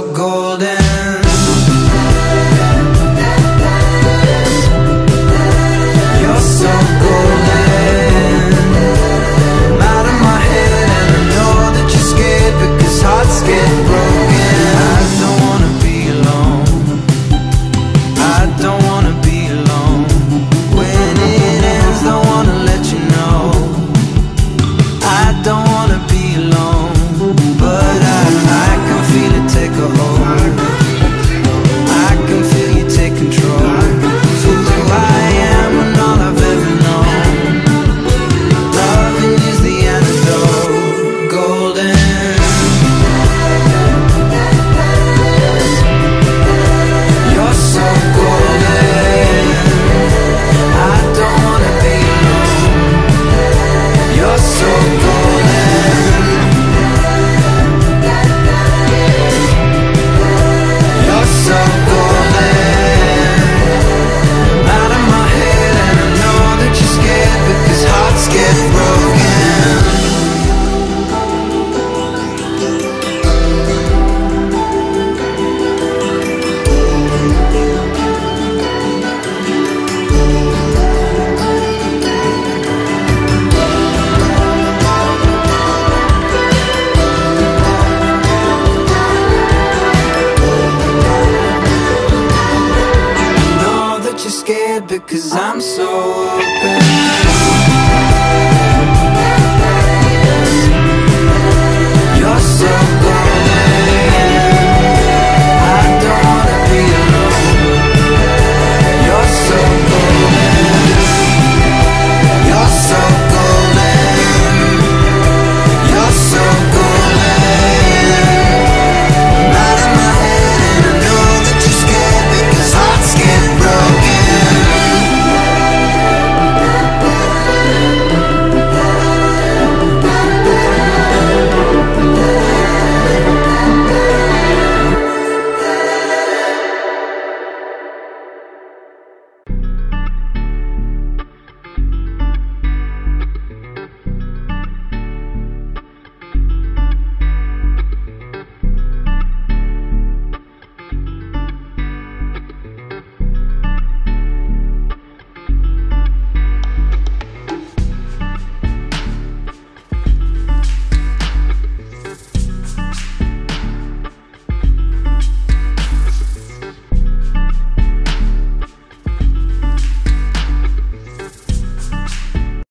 golden